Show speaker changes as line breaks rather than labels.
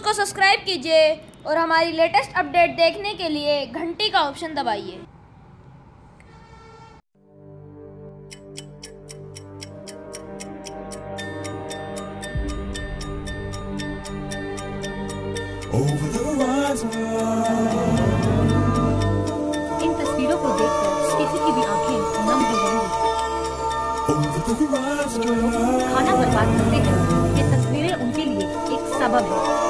News को subscribe कीजिए और हमारी लेटेस्ट अपडेट देखने के लिए घंटी का ऑप्शन दबाइए.
इन तस्वीरों को देखकर किसी की भी आँखें नम हो जाएँगी. खाना बर्बाद करते हैं ये तस्वीरें उनके लिए एक सबब है